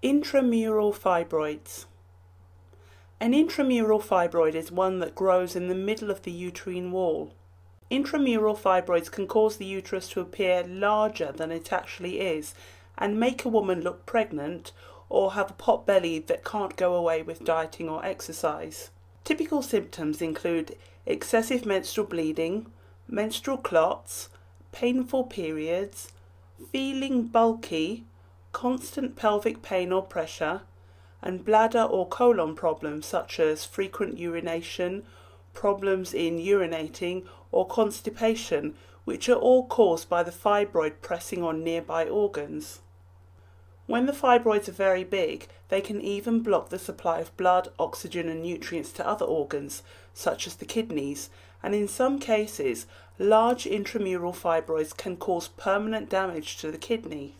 Intramural fibroids. An intramural fibroid is one that grows in the middle of the uterine wall. Intramural fibroids can cause the uterus to appear larger than it actually is and make a woman look pregnant or have a pot belly that can't go away with dieting or exercise. Typical symptoms include excessive menstrual bleeding, menstrual clots, painful periods, feeling bulky, constant pelvic pain or pressure, and bladder or colon problems such as frequent urination, problems in urinating, or constipation, which are all caused by the fibroid pressing on nearby organs. When the fibroids are very big, they can even block the supply of blood, oxygen, and nutrients to other organs, such as the kidneys, and in some cases, large intramural fibroids can cause permanent damage to the kidney.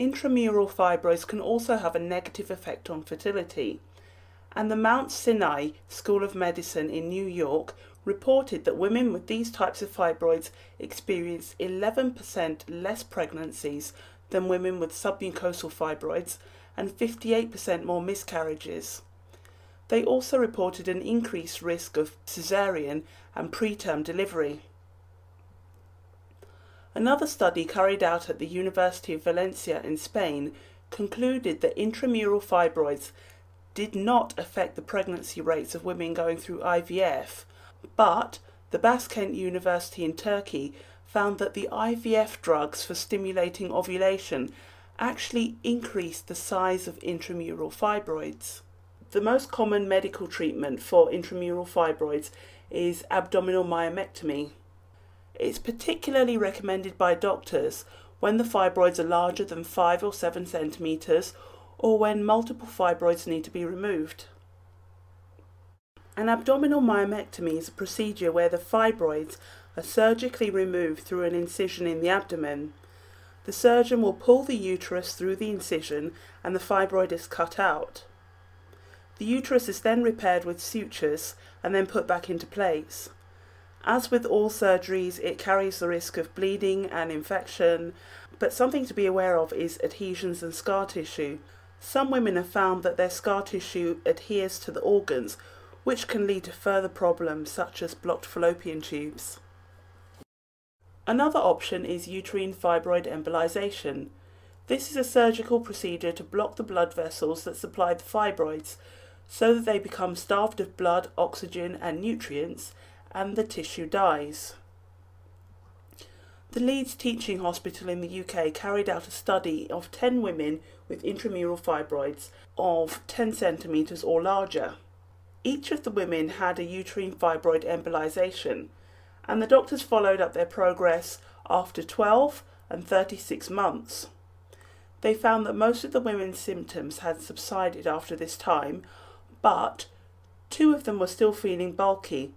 Intramural fibroids can also have a negative effect on fertility, and the Mount Sinai School of Medicine in New York reported that women with these types of fibroids experienced 11% less pregnancies than women with submucosal fibroids and 58% more miscarriages. They also reported an increased risk of caesarean and preterm delivery. Another study carried out at the University of Valencia in Spain concluded that intramural fibroids did not affect the pregnancy rates of women going through IVF, but the Baskent University in Turkey found that the IVF drugs for stimulating ovulation actually increased the size of intramural fibroids. The most common medical treatment for intramural fibroids is abdominal myomectomy. It's particularly recommended by doctors when the fibroids are larger than 5 or 7 centimetres or when multiple fibroids need to be removed. An abdominal myomectomy is a procedure where the fibroids are surgically removed through an incision in the abdomen. The surgeon will pull the uterus through the incision and the fibroid is cut out. The uterus is then repaired with sutures and then put back into place. As with all surgeries, it carries the risk of bleeding and infection, but something to be aware of is adhesions and scar tissue. Some women have found that their scar tissue adheres to the organs, which can lead to further problems such as blocked fallopian tubes. Another option is uterine fibroid embolization. This is a surgical procedure to block the blood vessels that supply the fibroids so that they become starved of blood, oxygen, and nutrients, and the tissue dies. The Leeds Teaching Hospital in the UK carried out a study of 10 women with intramural fibroids of 10 centimetres or larger. Each of the women had a uterine fibroid embolization, and the doctors followed up their progress after 12 and 36 months. They found that most of the women's symptoms had subsided after this time, but two of them were still feeling bulky,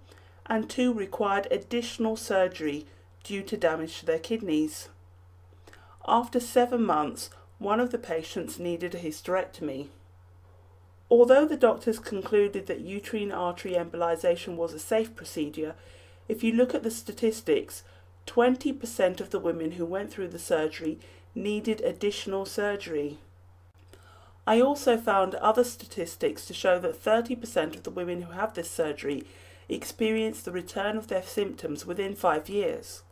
and two required additional surgery due to damage to their kidneys. After seven months, one of the patients needed a hysterectomy. Although the doctors concluded that uterine artery embolization was a safe procedure, if you look at the statistics, 20% of the women who went through the surgery needed additional surgery. I also found other statistics to show that 30% of the women who have this surgery experience the return of their symptoms within five years.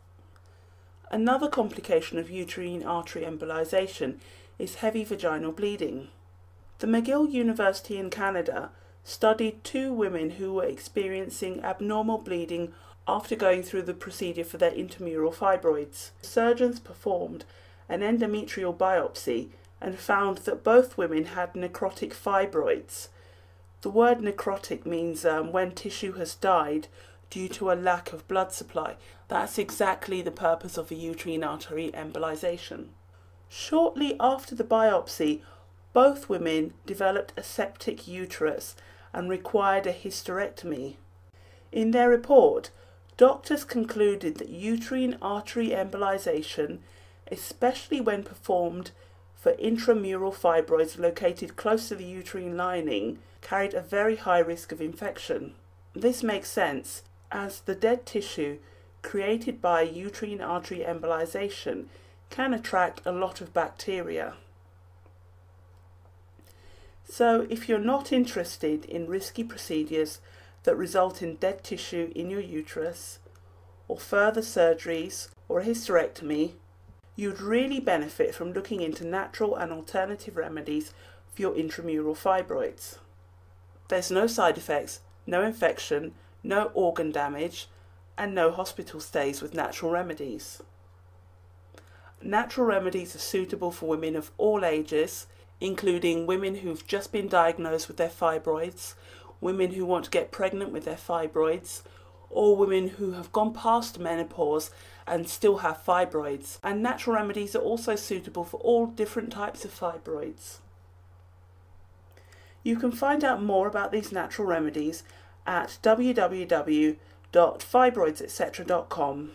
Another complication of uterine artery embolization is heavy vaginal bleeding. The McGill University in Canada studied two women who were experiencing abnormal bleeding after going through the procedure for their intramural fibroids. Surgeons performed an endometrial biopsy and found that both women had necrotic fibroids. The word necrotic means um, when tissue has died due to a lack of blood supply. That's exactly the purpose of a uterine artery embolization. Shortly after the biopsy, both women developed a septic uterus and required a hysterectomy. In their report, Doctors concluded that uterine artery embolization, especially when performed for intramural fibroids located close to the uterine lining, carried a very high risk of infection. This makes sense as the dead tissue created by uterine artery embolization can attract a lot of bacteria. So, if you're not interested in risky procedures that result in dead tissue in your uterus, or further surgeries, or a hysterectomy, you'd really benefit from looking into natural and alternative remedies for your intramural fibroids. There's no side effects, no infection, no organ damage, and no hospital stays with natural remedies. Natural remedies are suitable for women of all ages, including women who've just been diagnosed with their fibroids, women who want to get pregnant with their fibroids, or women who have gone past menopause and still have fibroids. And natural remedies are also suitable for all different types of fibroids. You can find out more about these natural remedies at www.fibroidsetc.com.